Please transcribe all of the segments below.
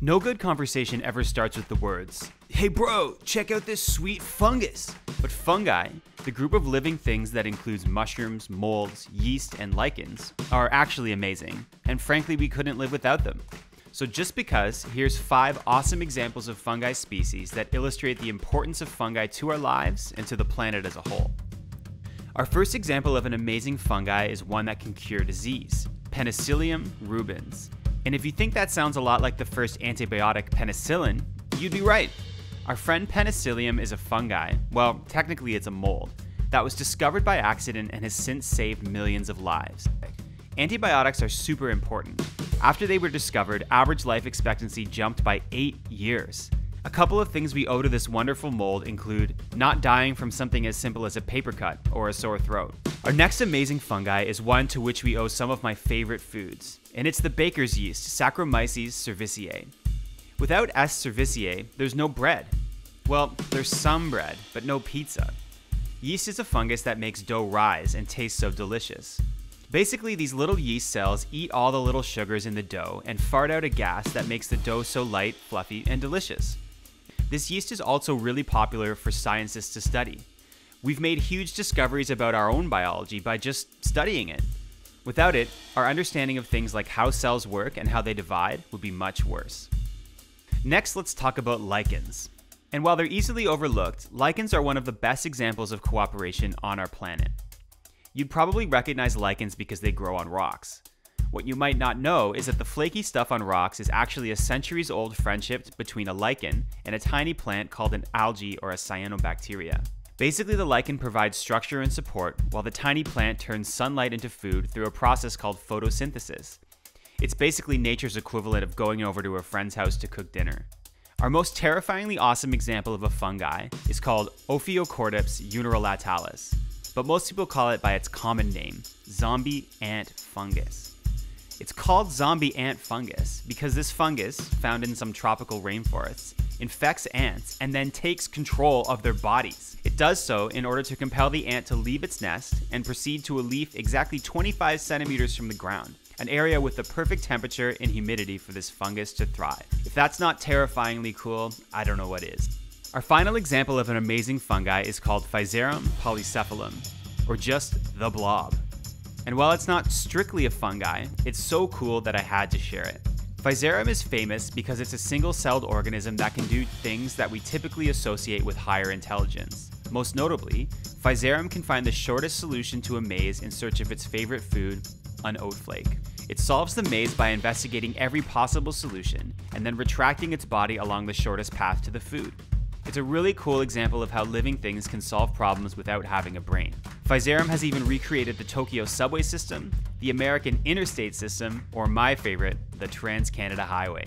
No good conversation ever starts with the words, Hey bro, check out this sweet fungus. But fungi, the group of living things that includes mushrooms, molds, yeast, and lichens, are actually amazing. And frankly, we couldn't live without them. So, just because, here's five awesome examples of fungi species that illustrate the importance of fungi to our lives and to the planet as a whole. Our first example of an amazing fungi is one that can cure disease Penicillium rubens. And if you think that sounds a lot like the first antibiotic penicillin, you'd be right. Our friend Penicillium is a fungi, well, technically it's a mold, that was discovered by accident and has since saved millions of lives. Antibiotics are super important. After they were discovered, average life expectancy jumped by 8 years. A couple of things we owe to this wonderful mold include not dying from something as simple as a paper cut or a sore throat. Our next amazing fungi is one to which we owe some of my favorite foods, and it's the baker's yeast, Saccharomyces cerevisiae. Without S. cerevisiae, there's no bread. Well, there's some bread, but no pizza. Yeast is a fungus that makes dough rise and taste so delicious. Basically, these little yeast cells eat all the little sugars in the dough and fart out a gas that makes the dough so light, fluffy, and delicious. This yeast is also really popular for scientists to study. We've made huge discoveries about our own biology by just studying it. Without it, our understanding of things like how cells work and how they divide would be much worse. Next, let's talk about lichens. And while they're easily overlooked, lichens are one of the best examples of cooperation on our planet. You'd probably recognize lichens because they grow on rocks. What you might not know is that the flaky stuff on rocks is actually a centuries old friendship between a lichen and a tiny plant called an algae or a cyanobacteria. Basically, the lichen provides structure and support, while the tiny plant turns sunlight into food through a process called photosynthesis. It's basically nature's equivalent of going over to a friend's house to cook dinner. Our most terrifyingly awesome example of a fungi is called Ophiocordyceps unilateralis, but most people call it by its common name, zombie ant fungus. It's called zombie ant fungus because this fungus, found in some tropical rainforests, infects ants and then takes control of their bodies. It does so in order to compel the ant to leave its nest and proceed to a leaf exactly 25 centimeters from the ground, an area with the perfect temperature and humidity for this fungus to thrive. If that's not terrifyingly cool, I don't know what is. Our final example of an amazing fungi is called Physarum polycephalum, or just the blob. And while it's not strictly a fungi, it's so cool that I had to share it. Physarum is famous because it's a single celled organism that can do things that we typically associate with higher intelligence. Most notably, Physarum can find the shortest solution to a maze in search of its favorite food, an oat flake. It solves the maze by investigating every possible solution and then retracting its body along the shortest path to the food. It's a really cool example of how living things can solve problems without having a brain. Physarum has even recreated the Tokyo subway system, the American interstate system, or my favorite, the Trans Canada Highway.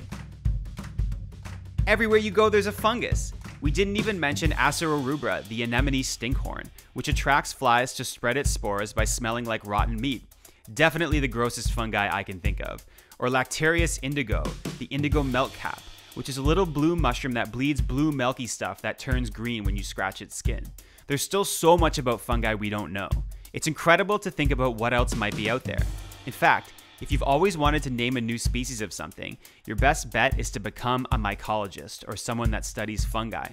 Everywhere you go, there's a fungus. We didn't even mention Aseroe rubra, the anemone stinkhorn, which attracts flies to spread its spores by smelling like rotten meat. Definitely the grossest fungi I can think of. Or Lactarius indigo, the indigo milk cap, which is a little blue mushroom that bleeds blue milky stuff that turns green when you scratch its skin. There's still so much about fungi we don't know. It's incredible to think about what else might be out there. In fact, if you've always wanted to name a new species of something, your best bet is to become a mycologist or someone that studies fungi.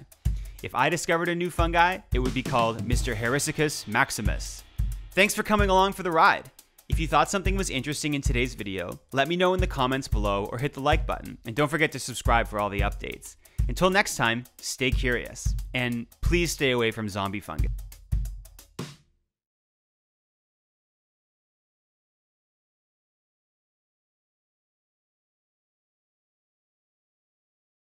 If I discovered a new fungi, it would be called Mr. Harrisicus maximus. Thanks for coming along for the ride. If you thought something was interesting in today's video, let me know in the comments below or hit the like button, and don't forget to subscribe for all the updates. Until next time, stay curious, and please stay away from zombie fungus.